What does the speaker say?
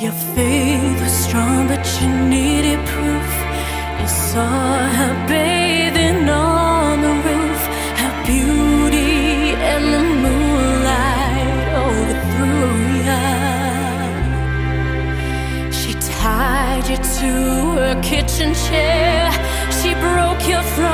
Your faith was strong, but you needed proof. You saw her bathing on the roof, her beauty and the moonlight overthrew you. She tied you to her kitchen chair, she broke your from.